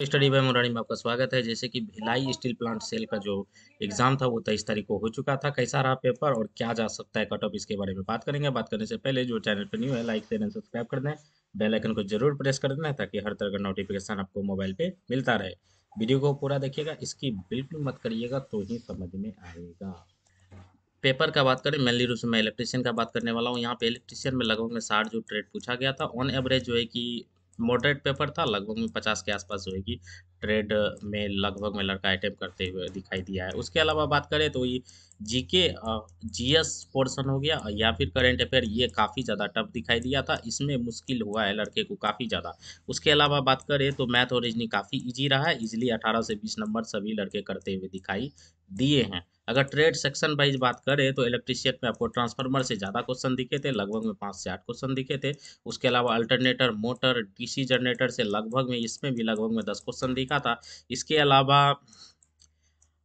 Study bye Murari में आपका स्वागत है। जैसे कि भिलाई स्टील प्लांट सेल का जो एग्ज़ाम था, वो तेईस तारीख को हो चुका था। कैसा रहा पेपर और क्या जा सकता है कट ऑफ़ इसके बारे में बात करेंगे। बात करने से पहले जो चैनल पर न्यू है, लाइक एंड सब्सक्राइब कर दें। बेल आइकन को ज़रूर प्रेस कर देना ताकि हर तरह का नोटिफिकेशन आपको मोबाइल पे मिलता रहे। वीडियो को पूरा देखिएगा, इसकी बिल्कुल मत करिएगा तो ही समझ में आएगा। पेपर का बात करें मेनली रूप से, मैं इलेक्ट्रिशियन का बात करने वाला हूँ। यहाँ पे इलेक्ट्रिशियन में लगभग में साठ जो ट्रेड पूछा गया था। ऑन एवरेज जो है कि मॉडरेट पेपर था, लगभग में पचास के आसपास जो है कि ट्रेड में लगभग में लड़का अटैम्प करते हुए दिखाई दिया है। उसके अलावा बात करें तो ये जीके जीएस पोर्शन हो गया या फिर करंट अफेयर ये काफ़ी ज़्यादा टफ दिखाई दिया था। इसमें मुश्किल हुआ है लड़के को काफ़ी ज़्यादा। उसके अलावा बात करें तो मैथ और रीजनिंग काफ़ी ईजी रहा है इजिली 18 से 20 नंबर सभी लड़के करते हुए दिखाई दिए हैं। अगर ट्रेड सेक्शन वाइज बात करें तो इलेक्ट्रिशियन में आपको ट्रांसफार्मर से ज़्यादा क्वेश्चन दिखे थे, लगभग में पाँच से आठ क्वेश्चन दिखे थे। उसके अलावा अल्टरनेटर मोटर डीसी जनरेटर से लगभग में इसमें भी लगभग में दस क्वेश्चन दिखा था। इसके अलावा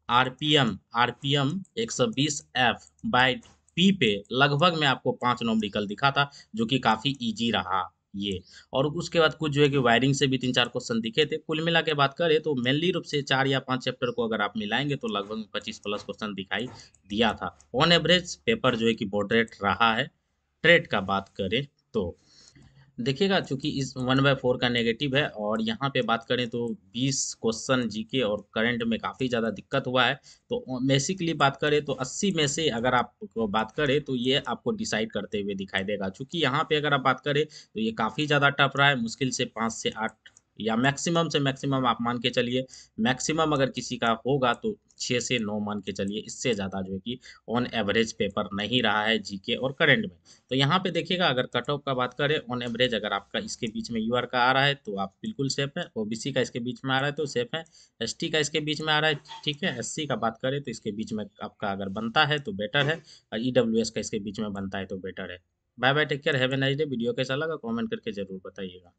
RPM RPM 120 F by P पे लगभग में आपको पाँच नॉमरिकल दिखा था, जो कि काफ़ी ईजी रहा। ये। और उसके बाद कुछ जो है कि वायरिंग से भी तीन चार क्वेश्चन दिखे थे। कुल मिला के बात करें तो मेनली रूप से चार या पाँच चैप्टर को अगर आप मिलाएँगे तो लगभग पच्चीस प्लस क्वेश्चन दिखाई दिया था। ऑन एवरेज पेपर जो है कि बॉर्डरेट रहा है। ट्रेड का बात करें तो देखिएगा चूँकि इस वन बाय फोर का नेगेटिव है। और यहाँ पे बात करें तो बीस क्वेश्चन जीके और करंट में काफ़ी ज़्यादा दिक्कत हुआ है। तो बेसिकली बात करें तो अस्सी में से अगर आप बात करें तो ये आपको डिसाइड करते हुए दिखाई देगा। चूँकि यहाँ पे अगर आप बात करें तो ये काफ़ी ज़्यादा टफ रहा है, मुश्किल से पाँच से आठ या मैक्सिमम से मैक्सिमम आप मान के चलिए। मैक्सिमम अगर किसी का होगा तो छः से नौ मान के चलिए। इससे ज़्यादा जो है कि ऑन एवरेज पेपर नहीं रहा है जीके और करंट में। तो यहाँ पे देखिएगा, अगर कट ऑफ़ का बात करें ऑन एवरेज अगर आपका इसके बीच में यूआर का आ रहा है तो आप बिल्कुल सेफ़ है। ओबीसी का इसके बीच में आ रहा है तो सेफ़ है। एसटी का इसके बीच में आ रहा है, ठीक है। एससी का बात करें तो इसके बीच में आपका अगर बनता है तो बेटर है। और ईडब्ल्यूएस का इसके बीच में बनता है तो बेटर है। Bye bye take care have a nice day video कैसा लगा कमेंट करके ज़रूर बताइएगा।